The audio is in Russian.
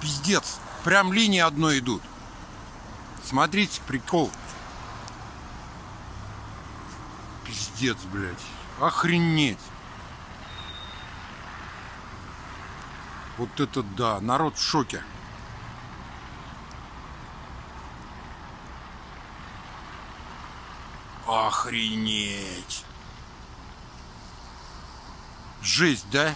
Пиздец. Прям линии одной идут. Смотрите, прикол. Пиздец, блядь. Охренеть. Вот это да. Народ в шоке. Охренеть. Жесть, да?